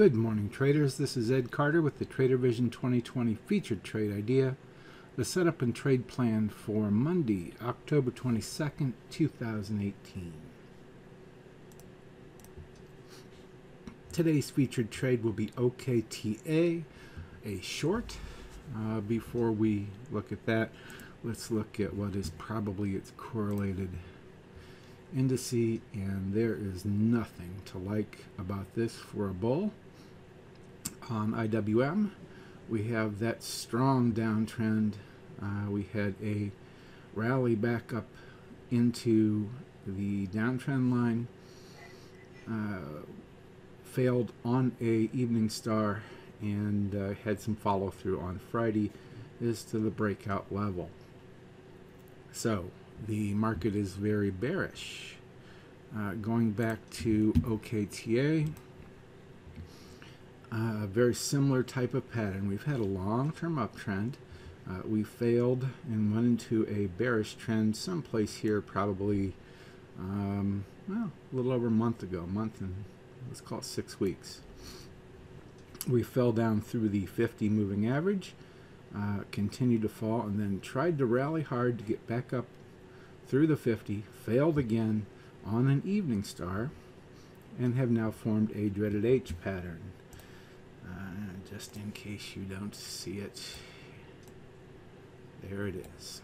Good morning, traders. This is Ed Carter with the Trader Vision 2020 featured trade idea. The setup and trade plan for Monday, October 22nd, 2018. Today's featured trade will be OKTA, a short. Uh, before we look at that, let's look at what is probably its correlated indice, and there is nothing to like about this for a bull. On IWM, we have that strong downtrend. Uh, we had a rally back up into the downtrend line. Uh, failed on a evening star and uh, had some follow through on Friday is to the breakout level. So the market is very bearish. Uh, going back to OKTA, a very similar type of pattern. We've had a long-term uptrend. Uh, we failed and went into a bearish trend someplace here probably um, well, a little over a month ago, a month and let's call it six weeks. We fell down through the 50 moving average, uh, continued to fall, and then tried to rally hard to get back up through the 50, failed again on an evening star, and have now formed a dreaded H pattern. Uh, just in case you don't see it, there it is.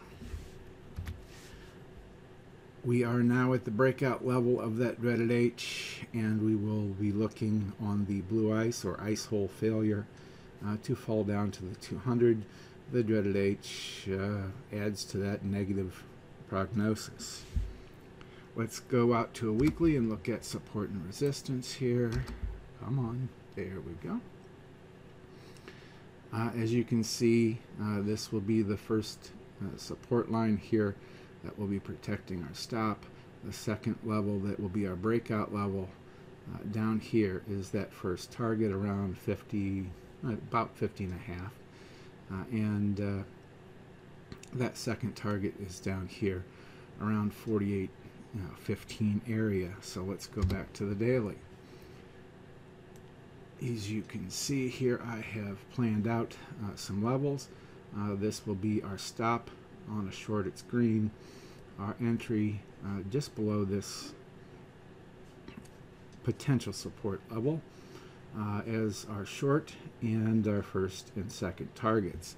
We are now at the breakout level of that dreaded H, and we will be looking on the blue ice or ice hole failure uh, to fall down to the 200. The dreaded H uh, adds to that negative prognosis. Let's go out to a weekly and look at support and resistance here. Come on, there we go. Uh, as you can see, uh, this will be the first uh, support line here that will be protecting our stop. The second level that will be our breakout level uh, down here is that first target around 50, uh, about 50 and a half. Uh, and that second target is down here around 48, 15 area. So let's go back to the daily. As you can see here, I have planned out uh, some levels. Uh, this will be our stop on a short, it's green our entry uh, just below this potential support level uh, as our short and our first and second targets.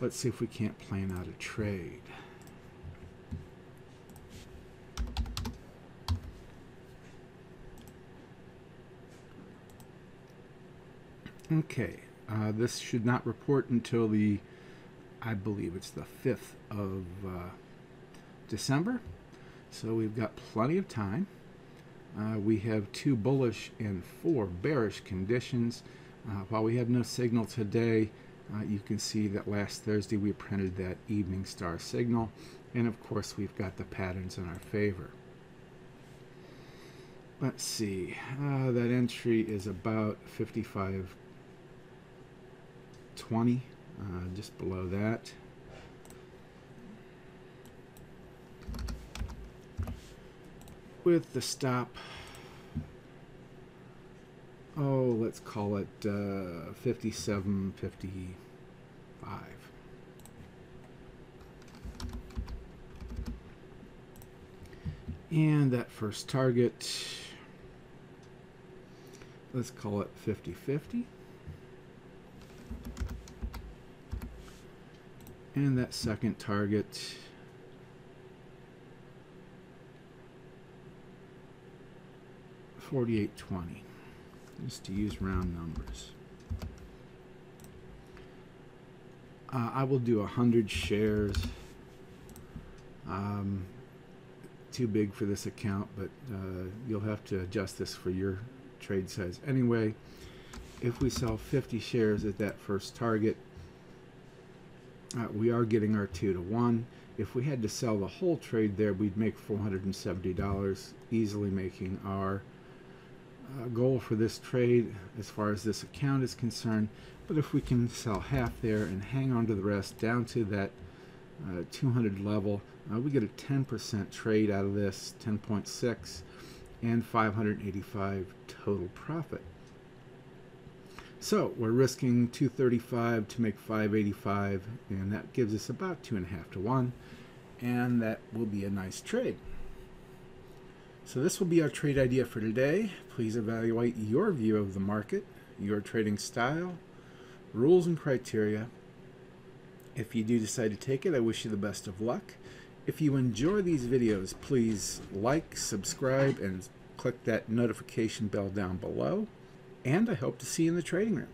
Let's see if we can't plan out a trade. Okay, uh, this should not report until the, I believe it's the 5th of uh, December. So we've got plenty of time. Uh, we have two bullish and four bearish conditions. Uh, while we have no signal today, uh, you can see that last Thursday we printed that evening star signal. And of course, we've got the patterns in our favor let's see uh, that entry is about 55 20, uh, just below that. With the stop, oh, let's call it uh, 57, 55. And that first target, let's call it 50-50. And that second target 4820 just to use round numbers. Uh, I will do a 100 shares. Um, too big for this account, but uh, you'll have to adjust this for your trade size. Anyway, if we sell 50 shares at that first target, uh, we are getting our 2 to 1. If we had to sell the whole trade there, we'd make $470, easily making our uh, goal for this trade as far as this account is concerned. But if we can sell half there and hang on to the rest down to that uh, 200 level, uh, we get a 10% trade out of this, 10.6, and 585 total profit. So we're risking 235 to make 585, and that gives us about two and a half to one, and that will be a nice trade. So this will be our trade idea for today. Please evaluate your view of the market, your trading style, rules and criteria. If you do decide to take it, I wish you the best of luck. If you enjoy these videos, please like, subscribe, and click that notification bell down below. And I hope to see you in the trading room.